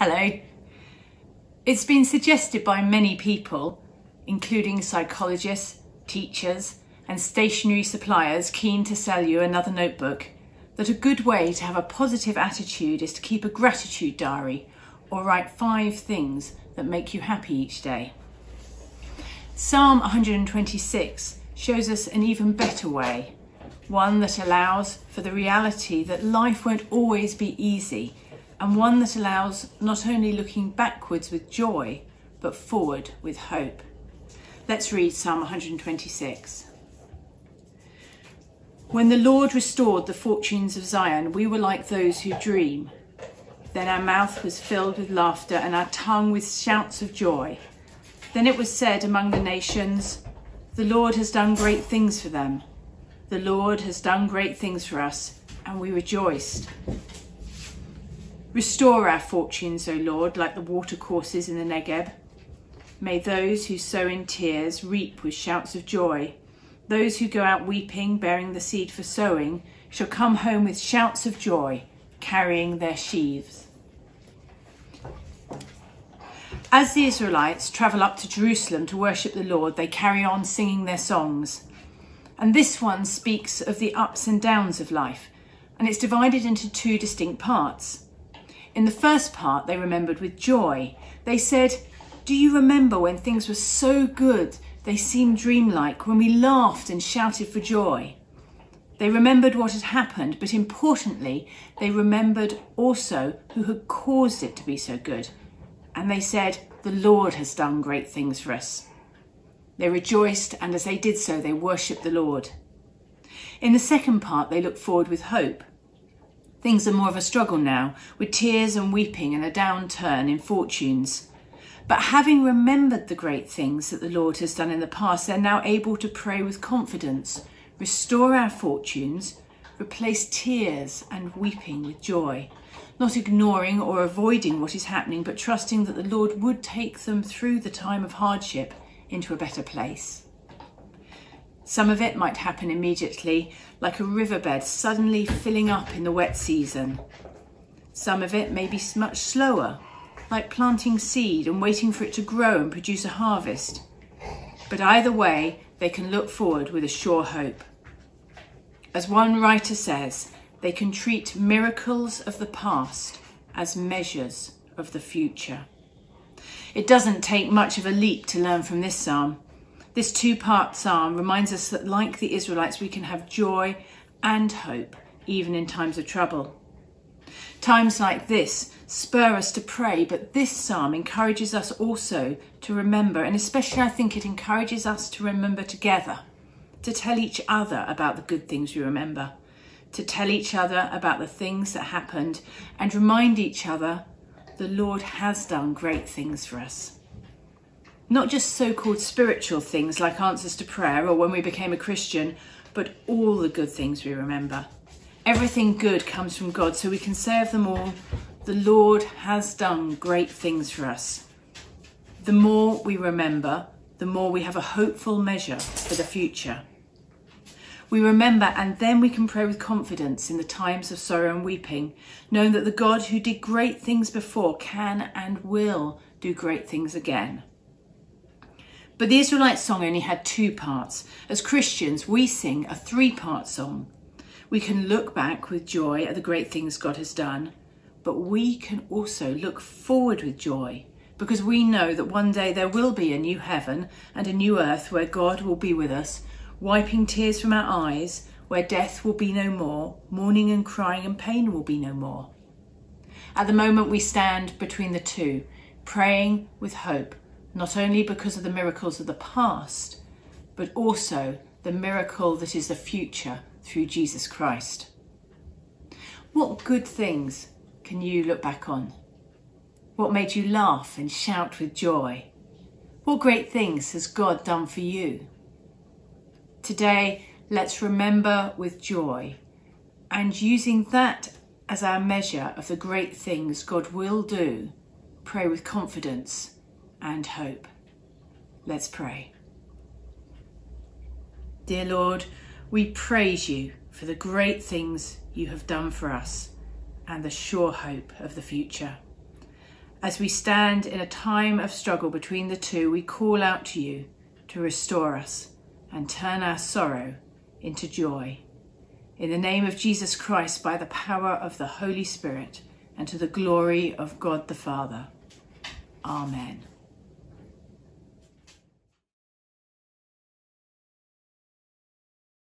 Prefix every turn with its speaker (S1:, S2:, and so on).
S1: Hello. It's been suggested by many people, including psychologists, teachers, and stationery suppliers keen to sell you another notebook, that a good way to have a positive attitude is to keep a gratitude diary or write five things that make you happy each day. Psalm 126 shows us an even better way, one that allows for the reality that life won't always be easy and one that allows not only looking backwards with joy, but forward with hope. Let's read Psalm 126. When the Lord restored the fortunes of Zion, we were like those who dream. Then our mouth was filled with laughter and our tongue with shouts of joy. Then it was said among the nations, The Lord has done great things for them. The Lord has done great things for us, and we rejoiced. Restore our fortunes, O Lord, like the watercourses in the Negeb. May those who sow in tears reap with shouts of joy. Those who go out weeping, bearing the seed for sowing, shall come home with shouts of joy, carrying their sheaves. As the Israelites travel up to Jerusalem to worship the Lord, they carry on singing their songs. And this one speaks of the ups and downs of life, and it's divided into two distinct parts. In the first part, they remembered with joy. They said, Do you remember when things were so good they seemed dreamlike, when we laughed and shouted for joy? They remembered what had happened, but importantly, they remembered also who had caused it to be so good. And they said, The Lord has done great things for us. They rejoiced, and as they did so, they worshipped the Lord. In the second part, they looked forward with hope. Things are more of a struggle now, with tears and weeping and a downturn in fortunes. But having remembered the great things that the Lord has done in the past, they're now able to pray with confidence, restore our fortunes, replace tears and weeping with joy, not ignoring or avoiding what is happening, but trusting that the Lord would take them through the time of hardship into a better place. Some of it might happen immediately, like a riverbed suddenly filling up in the wet season. Some of it may be much slower, like planting seed and waiting for it to grow and produce a harvest. But either way, they can look forward with a sure hope. As one writer says, they can treat miracles of the past as measures of the future. It doesn't take much of a leap to learn from this psalm. This two part psalm reminds us that, like the Israelites, we can have joy and hope even in times of trouble. Times like this spur us to pray, but this psalm encourages us also to remember, and especially I think it encourages us to remember together, to tell each other about the good things we remember, to tell each other about the things that happened, and remind each other the Lord has done great things for us. Not just so called spiritual things like answers to prayer or when we became a Christian, but all the good things we remember. Everything good comes from God, so we can say of them all, the Lord has done great things for us. The more we remember, the more we have a hopeful measure for the future. We remember and then we can pray with confidence in the times of sorrow and weeping, knowing that the God who did great things before can and will do great things again. But the Israelite song only had two parts. As Christians, we sing a three part song. We can look back with joy at the great things God has done, but we can also look forward with joy because we know that one day there will be a new heaven and a new earth where God will be with us, wiping tears from our eyes, where death will be no more, mourning and crying and pain will be no more. At the moment, we stand between the two, praying with hope not only because of the miracles of the past, but also the miracle that is the future through Jesus Christ. What good things can you look back on? What made you laugh and shout with joy? What great things has God done for you? Today, let's remember with joy and using that as our measure of the great things God will do, pray with confidence and hope. Let's pray. Dear Lord, we praise you for the great things you have done for us and the sure hope of the future. As we stand in a time of struggle between the two, we call out to you to restore us and turn our sorrow into joy. In the name of Jesus Christ, by the power of the Holy Spirit, and to the glory of God the Father. Amen.